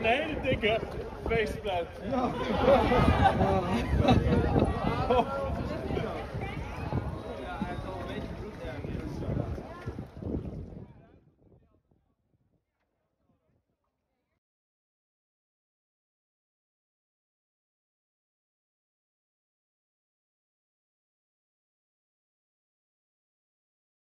een hele dikke feestpluim.